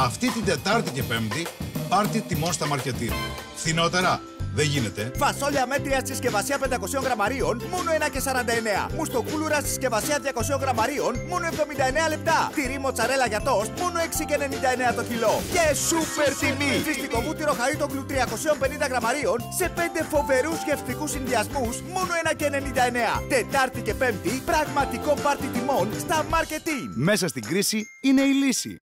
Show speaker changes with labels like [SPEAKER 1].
[SPEAKER 1] Αυτή την Τετάρτη και Πέμπτη πάρτι τιμών στα μαρκετήρ. Φθηνότερα δεν γίνεται.
[SPEAKER 2] Φασόλια μέτρια στη συσκευασία 500 γραμμαρίων, μόνο 1,49. και 49. Μουστοκούλουρα συσκευασία 200 γραμμαρίων, μόνο 79 λεπτά. Τυρί μοτσαρέλα για τόστ, μόνο 6,99 το κιλό. Και σούπερ τιμή! Φυστικό βούτυρο χαΐτογλου 350 γραμμαρίων σε 5 φοβερούς γευστικού συνδυασμούς, μόνο 1,99. Τετάρτη και Πέμπτη, πραγματικό πάρτι τιμών στα marketing.
[SPEAKER 3] Μέσα στην κρίση είναι η λύση.